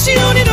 she don't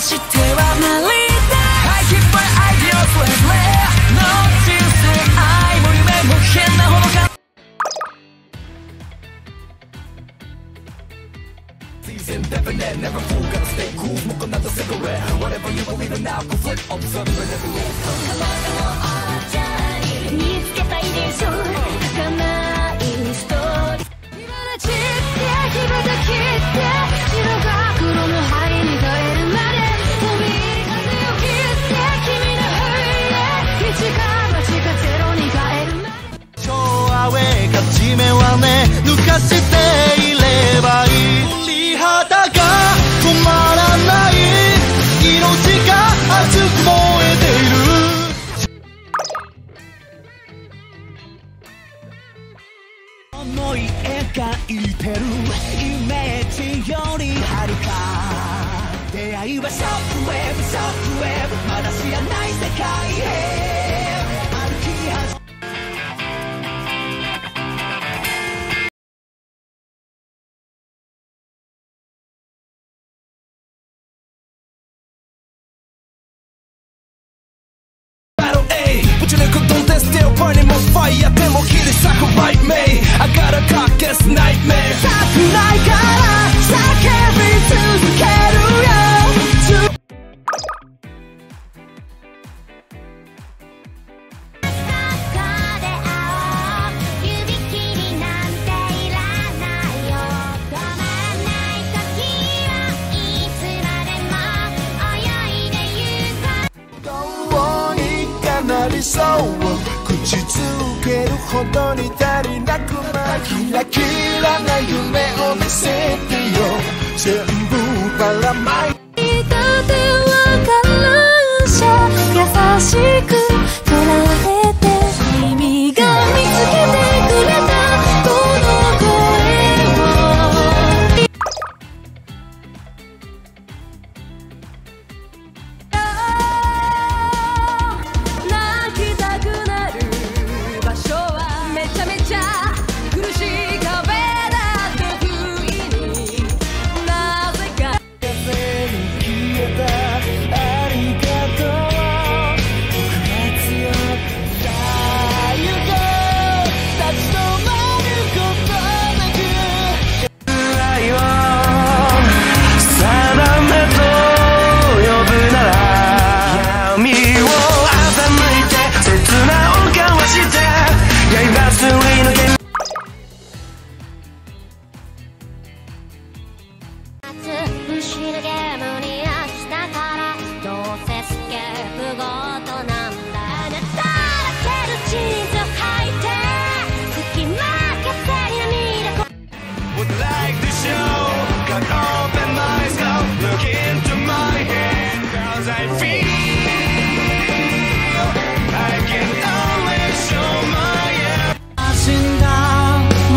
してはなり抜かしていればいい。肌が止まらない。命が熱く燃えている。思い描いてる。イメージよりはるか。出会いはショックウェブショックウェブ。まだ知らない世界へ。な理想を口づけるほどに足りなくなキラキラな夢を見せてよ全部ばらまいた手は感謝優しく捉えて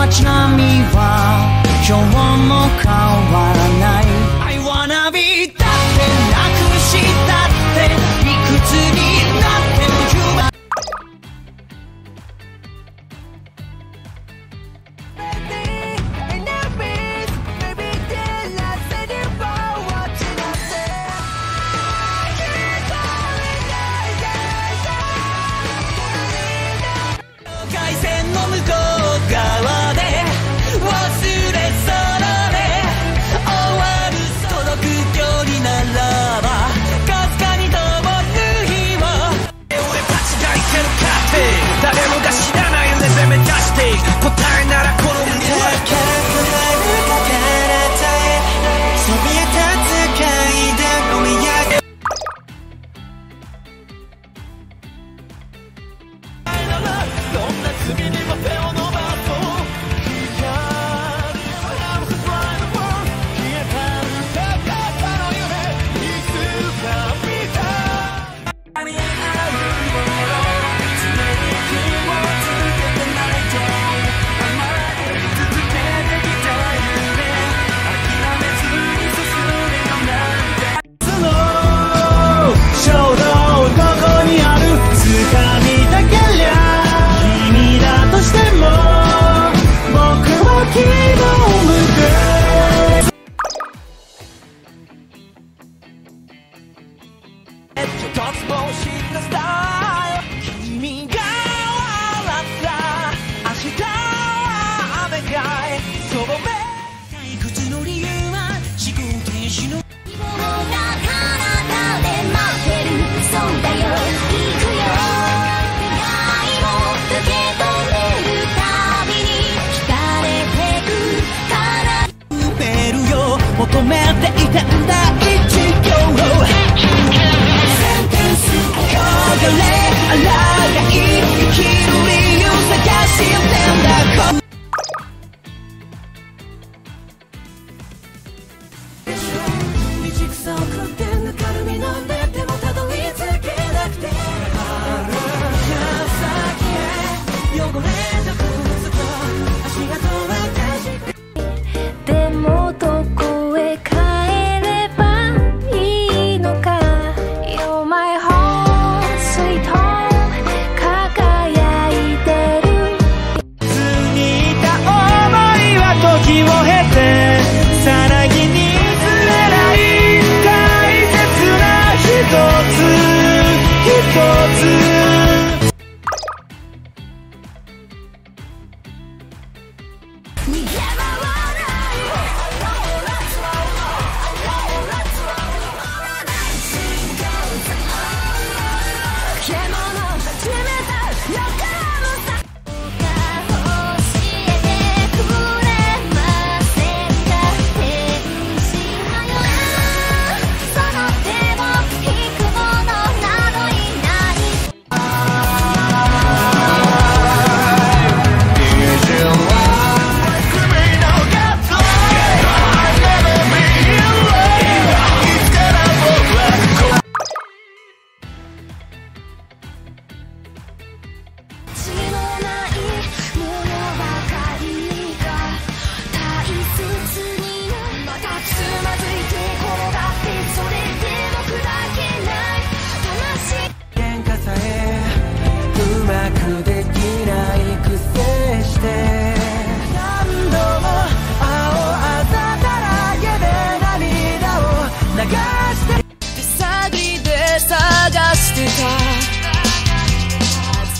並みは今日も変わらない。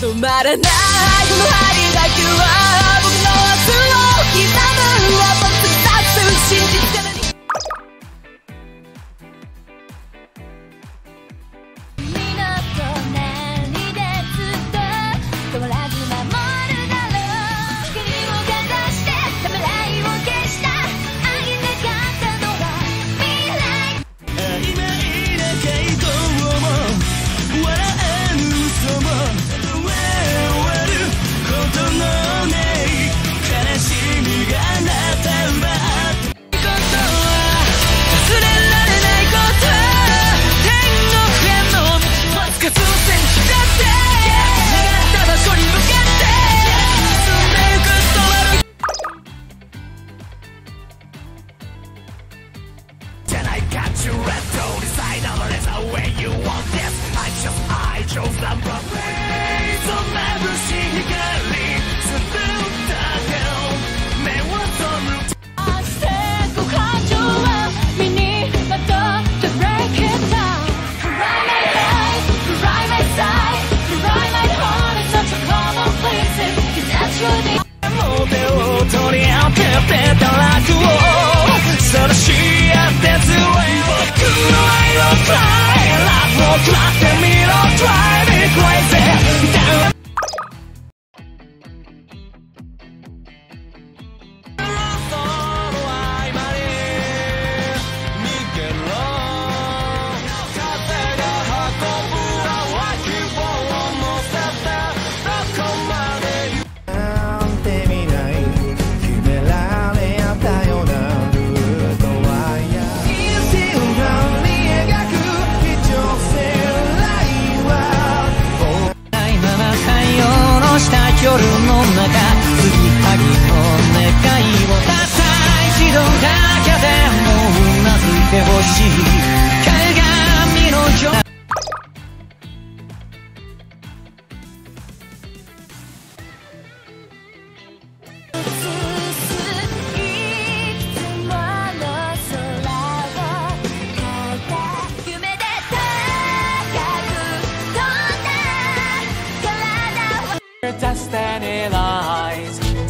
止まらない。この針だけは僕の明日を刻むは僕たち信じて。I life will cry しい鏡の上「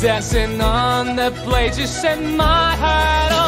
Dancing on the blades, you set my heart. on